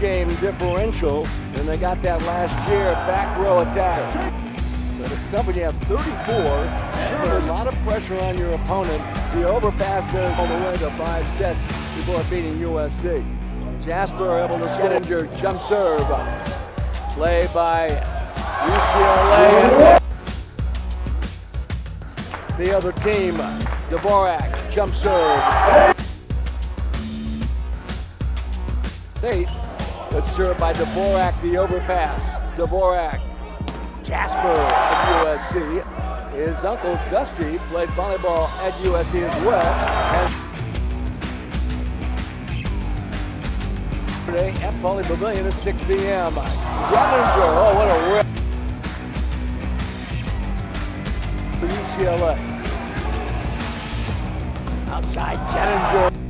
game differential than they got that last year. Back row attack. But it's tough when you have 34. Put a lot of pressure on your opponent. The overpass there on the way to five sets before beating USC. Jasper able to get your jump serve. Play by UCLA. The other team, Dvorak, jump serve. State, that's served by Dvorak, the overpass. Dvorak, Jasper at USC. His uncle Dusty played volleyball at USC as well. And today at Pauley Pavilion at 6 p.m. Gunninger, oh, what a rip for UCLA. Outside, Gunninger.